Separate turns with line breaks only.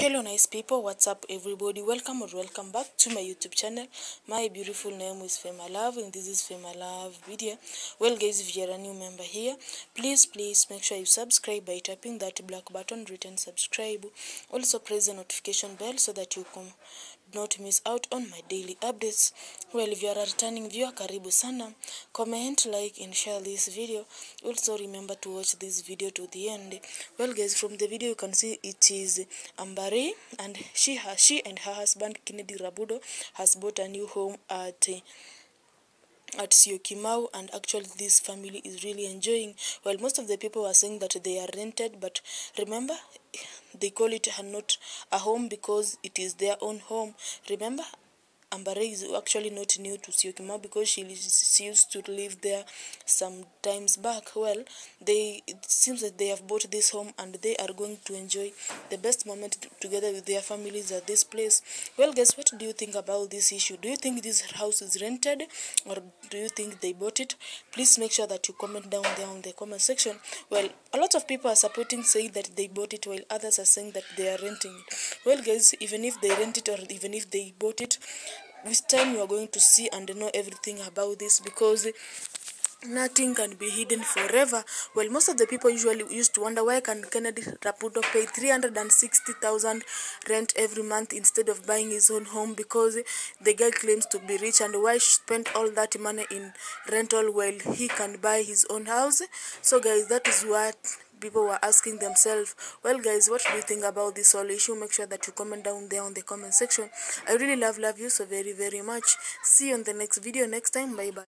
hello nice people. What's up everybody? Welcome or welcome back to my youtube channel. My beautiful name is fema love and this is fema love video. Well guys if you're a new member here please please make sure you subscribe by tapping that black button written subscribe. Also press the notification bell so that you can not miss out on my daily updates. Well if you are a returning viewer karibu sana. Comment like and share this video. Also remember to watch this video to the end. Well guys from the video you can see it is ambari and she has she and her husband kennedy rabudo has bought a new home at uh, at Syokimau, and actually this family is really enjoying. Well most of the people are saying that they are rented but remember they call it not a home because it is their own home. Remember Amber Ray is actually not new to Syokimau because she, she used to live there some times back. Well, they it seems that they have bought this home and they are going to enjoy the best moment together with their families at this place. Well, guys, what do you think about this issue? Do you think this house is rented or do you think they bought it? Please make sure that you comment down there on the comment section. Well, a lot of people are supporting saying that they bought it while others are saying that they are renting it. Well, guys, even if they rent it or even if they bought it, with time you are going to see and know everything about this because nothing can be hidden forever. Well most of the people usually used to wonder why can kennedy rapudo pay 360000 rent every month instead of buying his own home because the guy claims to be rich and why spend all that money in rental while he can buy his own house? So guys that is what people were asking themselves well guys what do you think about this whole issue? Make sure that you comment down there on the comment section. I really love love you so very very much. See you on the next video. Next time bye bye